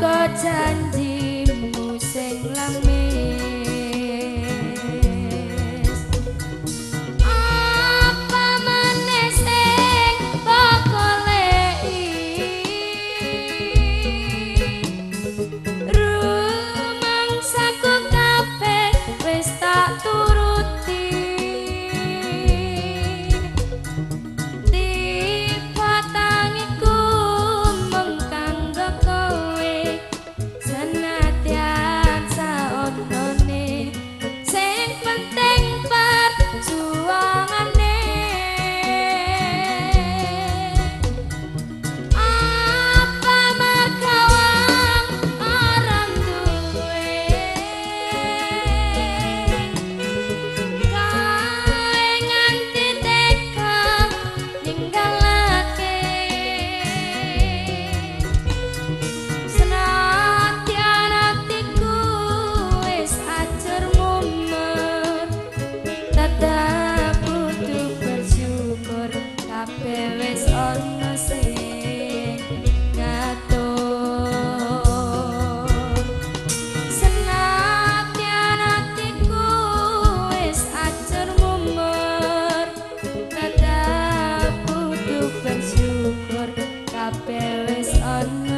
got and Paris on